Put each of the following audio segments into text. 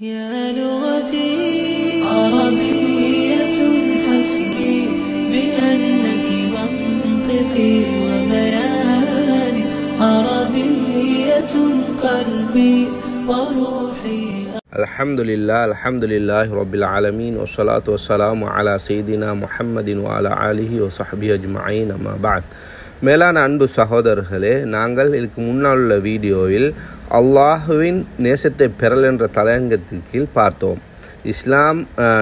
يا لغتي عربية حسبي بأنك منطقي وبياني عربية قلبي وروحي. الحمد لله الحمد لله رب العالمين والصلاة والسلام على سيدنا محمد وعلى آله وصحبه أجمعين أما بعد. மேலான அன்பு சகோதரர்களே நாங்கள் இதுக்கு முன்னால் உள்ள வீடியோவில் அல்லாஹுவின் நேசத்தை பெறல் என்ற தலையங்கத்தின் கீழ் பார்த்தோம். இஸ்லாம்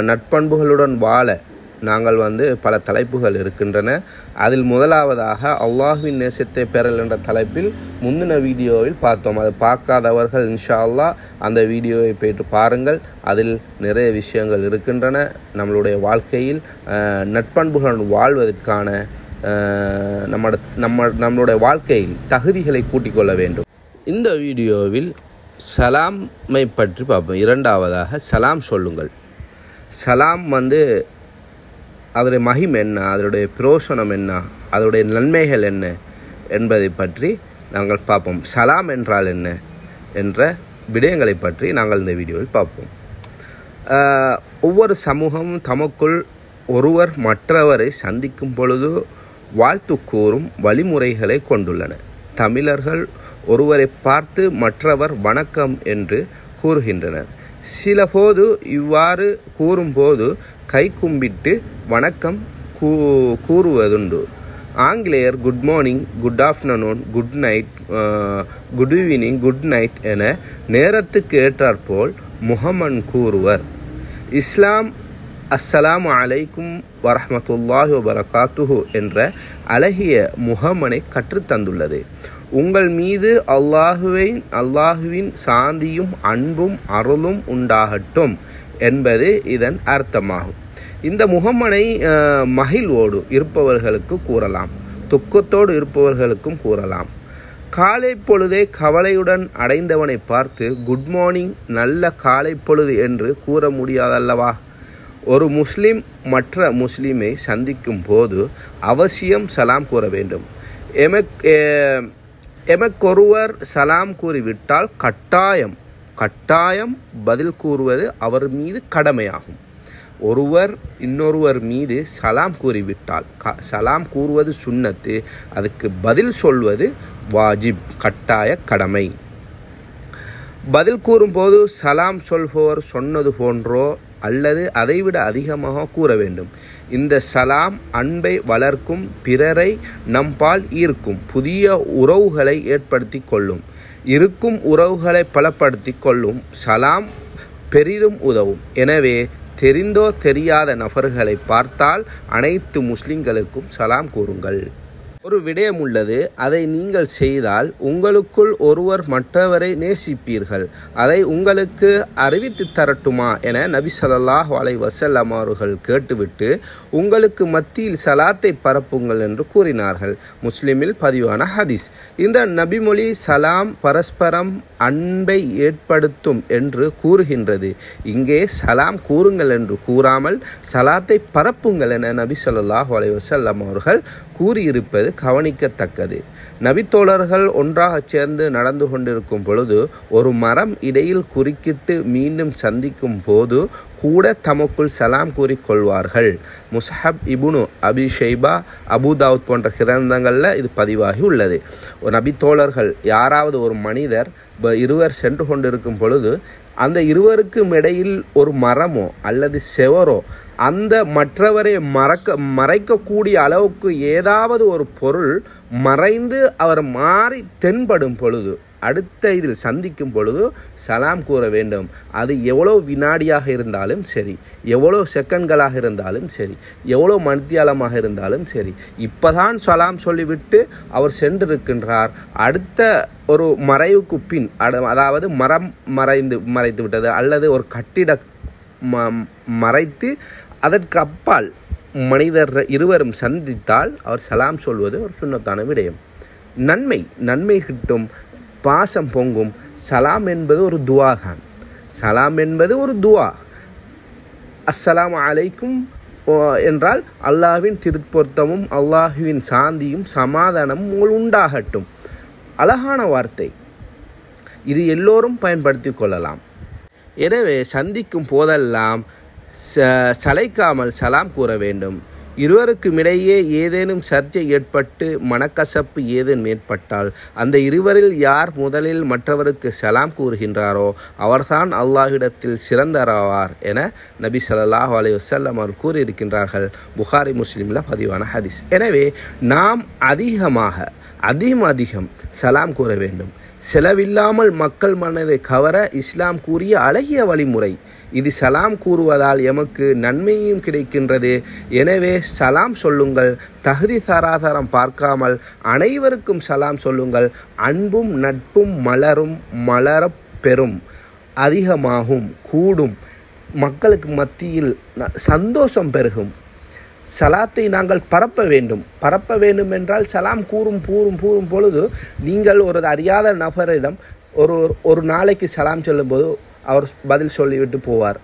நட்பண்புகளுடன் வாழ நாங்கள் வந்து பல தலைப்புகள் இருக்கின்றன. அதில் முதலாவதாக அல்லாஹ்வின் நேசத்தை பெறல் என்ற தலைப்பில் முந்தின வீடியோவில் பார்த்தோம். அதை பார்க்காதவர்கள் இன்ஷா அல்லாஹ் அந்த வீடியோவை போயிட்டு பாருங்கள். அதில் நிறைய விஷயங்கள் இருக்கின்றன. நம்மளுடைய வாழ்க்கையில் நட்பண்புகளுடன் வாழ்வதற்கான நம்ம நம்ம நம்மளுடைய வாழ்க்கையில் தகுதிகளை கூட்டிக்கொள்ள வேண்டும். இந்த வீடியோவில் சலாமை பற்றி பார்ப்போம். இரண்டாவதாக சலாம் சொல்லுங்கள். சலாம் வந்து அதோடைய மகிமை என்ன? அதனுடைய பிரோசனம் என்ன? அதனுடைய நன்மைகள் என்ன? என்பதை பற்றி நாங்கள் பார்ப்போம். சலாம் என்றால் என்ன? என்ற விடயங்களை பற்றி நாங்கள் இந்த வீடியோவில் பார்ப்போம். ஒவ்வொரு சமூகமும் தமக்குள் ஒருவர் மற்றவரை சந்திக்கும் பொழுது வாழ்த்து கூறும் வழிமுறைகளை கொண்டுள்ளன. தமிழர்கள் ஒருவரை பார்த்து மற்றவர் வணக்கம் என்று கூறுகின்றனர். சில போது இவ்வாறு கூறும்போது கை கும்பிட்டு வணக்கம் கூ கூறுவதுண்டு. ஆங்கிலேயர் good morning good afternoon good night good evening good night என நேரத்துக்கு ஏற்றாற்போல் முகமன் கூறுவர். இஸ்லாம் அஸ்ஸலாம் அலைக்கும் வரஹ்மத்துல்லாஹி வபரகாத்துஹு என்ற அழகிய முகமனை கற்றுத்தந்துள்ளது உங்கள் மீது அல்லாஹுவின் அல்லாஹுவின் சாந்தியும் அன்பும் அருளும் உண்டாகட்டும். என்பது இதன் அர்த்தமாகும். இந்த முகமனை மகிழ்வோடு இருப்பவர்களுக்கு கூறலாம். துக்கத்தோடு இருப்பவர்களுக்கும் கூறலாம். காலை பொழுதே கவலையுடன் அடைந்தவனை பார்த்து குட் மார்னிங் நல்ல காலை பொழுது என்று கூற முடியாதல்லவா? ஒரு முஸ்லீம் மற்ற முஸ்லீமை சந்திக்கும் போது அவசியம் சலாம் கூற வேண்டும். எமக் எமக்கொருவர் சலாம் கூறிவிட்டால் கட்டாயம் கட்டாயம் பதில் கூறுவது அவர் மீது கடமையாகும். ஒருவர் இன்னொருவர் மீது சலாம் கூறிவிட்டால் க சலாம் கூறுவது சுண்ணத்து அதுக்கு பதில் சொல்வது வாஜிப் கட்டாய கடமை. பதில் கூறும்போது சலாம் சொல்பவர் சொன்னது போன்றோ அல்லது அதைவிட அதிகமாக கூற வேண்டும். இந்த சலாம் அன்பை வளர்க்கும் பிறரை நம்பால் ஈர்க்கும் புதிய உறவுகளை ஏற்படுத்தி கொள்ளும். இருக்கும் உறவுகளை பலப்படுத்தி கொள்ளும் சலாம் பெரிதும் உதவும். எனவே தெரிந்தோ தெரியாத நபர்களை பார்த்தால் அனைத்து முஸ்லிம்களுக்கும் சலாம் கூறுங்கள். ஒரு விடயம் உள்ளது. அதை நீங்கள் செய்தால் உங்களுக்குள் ஒருவர் மற்றவரை நேசிப்பீர்கள். அதை உங்களுக்கு அறிவித்து தரட்டுமா என நபி ஸல்லல்லாஹு வலை வசல்லாம் அவர்கள் கேட்டுவிட்டு உங்களுக்கு மத்தியில் சலாத்தை பரப்புங்கள் என்று கூறினார்கள். முஸ்லிமில் பதிவான ஹதீஸ். இந்த நபிமொழி சலாம் பரஸ்பரம் அன்பை ஏற்படுத்தும் என்று கூறுகின்றது. இங்கே சலாம் கூறுங்கள் என்று கூறாமல் சலாத்தை பரப்புங்கள் என நபி சொல்லாஹ் அலைஹி வசல்லாம் அவர்கள் கூறியிருப்பது கவனிக்கத்தக்கது. நபித்தோழர்கள் ஒன்றாகச் சேர்ந்து நடந்து கொண்டிருக்கும் பொழுது ஒரு மரம் இடையில் குறுக்கிட்டு மீண்டும் சந்திக்கும் போது கூட தமக்குள் சலாம் கூறிக்கொள்வார்கள் முஸ்ஹப் இபுனு அபி ஷைபா அபுதாவுத் போன்ற கிரந்தங்களில் இது பதிவாகி உள்ளது. நபித்தோழர்கள் யாராவது ஒரு மனிதர் இருவர் சென்று கொண்டிருக்கும் பொழுது அந்த இருவருக்கும் இடையில் ஒரு மரமோ அல்லது செவரோ அந்த மற்றவரை மறக்க மறைக்கக்கூடிய அளவுக்கு ஏதாவது ஒரு பொருள் மறைந்து அவர் மாறி தென்படும் பொழுது அடுத்த இதில் சந்திக்கும் பொழுது சலாம் கூற வேண்டும். அது எவ்வளோ வினாடியாக இருந்தாலும் சரி எவ்வளோ செகண்ட்களாக இருந்தாலும் சரி எவ்வளோ மணித்தியாலமாக இருந்தாலும் சரி இப்பதான் சலாம் சொல்லிவிட்டு அவர் சென்றிருக்கின்றார். அடுத்த ஒரு மறைவுக்கு பின் அட- அதாவது மரம் மறைந்து மறைத்து விட்டது அல்லது ஒரு கட்டிட ம- மறைத்து அதற்கு அப்பால் மனிதர் இருவரும் சந்தித்தால் அவர் சலாம் சொல்வது ஒரு சுண்ணத்தான விடயம். நன்மை நன்மை கிட்டும் பாசம் பொங்கும். சலாம் என்பது ஒரு துவா தான் சலாம் என்பது ஒரு துவா. அஸ்ஸலாம் அலைக்கும் என்றால் அல்லாஹ்வின் திருப்பொருத்தமும் அல்லாஹுவின் சாந்தியும் சமாதானமும் உங்கள் உண்டாகட்டும். அழகான வார்த்தை. இது எல்லோரும் பயன்படுத்தி கொள்ளலாம். எனவே சந்திக்கும் போதெல்லாம் சளைக்காமல் சலாம் கூற வேண்டும். இருவருக்கும் இடையே ஏதேனும் சர்ச்சை ஏற்பட்டு மனக்கசப்பு ஏதேனும் ஏற்பட்டால் அந்த இருவரில் யார் முதலில் மற்றவருக்கு சலாம் கூறுகின்றாரோ அவர்தான் அல்லாஹிடத்தில் சிறந்தராவார் என நபி ஸல்லல்லாஹு அலி வசல்லம் அவர் கூறியிருக்கின்றார்கள். புகாரி முஸ்லீமில் பதிவான ஹதீஸ். எனவே நாம் அதிகமாக அதிகம் அதிகம் சலாம் கூற வேண்டும். செலவில்லாமல் மக்கள் மனதை கவர இஸ்லாம் கூறிய அழகிய வழிமுறை இது சலாம் கூறுவதால் எமக்கு நன்மையும் கிடைக்கின்றது. எனவே சலாம் சொல்லுங்கள் தகுதி தராதரம் பார்க்காமல் அனைவருக்கும் சலாம் சொல்லுங்கள். அன்பும் நட்பும் மலரும் மலரப் பெறும் அதிகமாகும் கூடும். மக்களுக்கு மத்தியில் ந- சந்தோஷம் பெருகும். சலாத்தை நாங்கள் பரப்ப வேண்டும். பரப்ப வேண்டும் என்றால் சலாம் கூறும் கூறும் கூறும் பொழுது நீங்கள் ஒரு அறியாத நபரிடம் ஒரு ஒரு நாளைக்கு சலாம் சொல்லும்போது அவர் பதில் சொல்லிவிட்டு போவார்.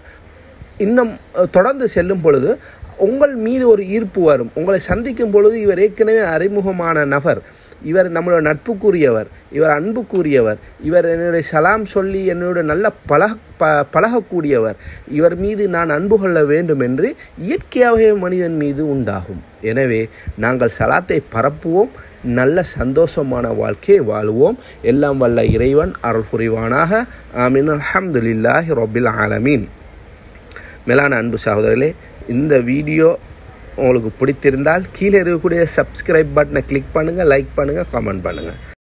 இன்னும் தொடர்ந்து செல்லும் பொழுது உங்கள் மீது ஒரு ஈர்ப்பு வரும். உங்களை சந்திக்கும் பொழுது இவர் ஏற்கனவே அறிமுகமான நபர். இவர் நம்மளோட நட்புக்குரியவர் இவர் அன்புக்குரியவர் இவர் என்னுடைய சலாம் சொல்லி என்னோட நல்ல பழக ப பழகக்கூடியவர். இவர் மீது நான் அன்பு கொள்ள வேண்டும் என்று இயற்கையாகவே மனிதன் மீது உண்டாகும். எனவே நாங்கள் சலாத்தை பரப்புவோம் நல்ல சந்தோஷமான வாழ்க்கையை வாழுவோம். எல்லாம் வல்ல இறைவன் அருள் புரிவானாக. ஆமீன். அலமதுல்லாஹி ரொபில் ஆலமீன். மேலான அன்பு சகோதரர்களே இந்த வீடியோ உங்களுக்கு பிடித்திருந்தால் கீழே இருக்கக்கூடிய சப்ஸ்கிரைப் பட்டனை கிளிக் பண்ணுங்கள் லைக் பண்ணுங்கள் கமெண்ட் பண்ணுங்கள்